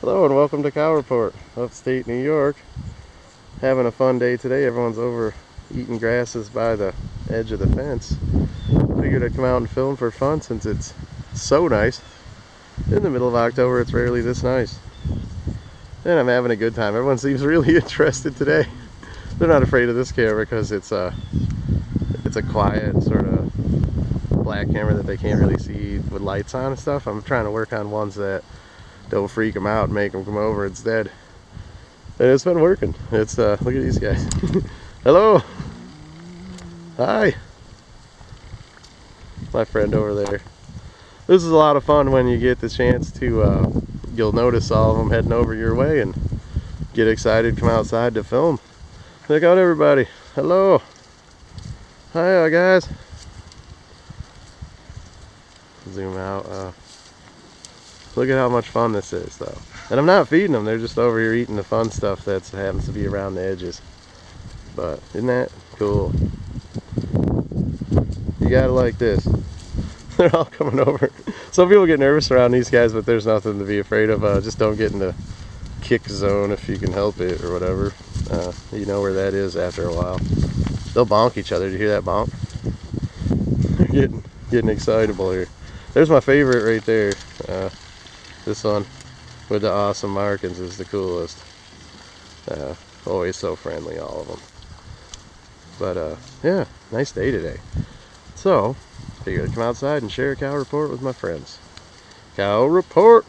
Hello and welcome to Cow Report, upstate New York. Having a fun day today. Everyone's over eating grasses by the edge of the fence. Figured I'd come out and film for fun since it's so nice. In the middle of October, it's rarely this nice. And I'm having a good time. Everyone seems really interested today. They're not afraid of this camera because it's a, it's a quiet sort of black camera that they can't really see with lights on and stuff. I'm trying to work on ones that don't freak them out make them come over instead. And it's been working. It's, uh, look at these guys. Hello. Hi. My friend over there. This is a lot of fun when you get the chance to, uh, you'll notice all of them heading over your way and get excited, come outside to film. Look out everybody. Hello. Hi guys. Zoom out. Uh, Look at how much fun this is though. And I'm not feeding them, they're just over here eating the fun stuff that happens to be around the edges. But isn't that cool? You gotta like this. They're all coming over. Some people get nervous around these guys, but there's nothing to be afraid of. Uh, just don't get in the kick zone if you can help it or whatever. Uh, you know where that is after a while. They'll bonk each other. Do you hear that bonk? They're getting, getting excitable here. There's my favorite right there. Uh, this one with the awesome markings is the coolest. Uh, always so friendly, all of them. But uh, yeah, nice day today. So, figured I'd come outside and share a cow report with my friends. Cow report!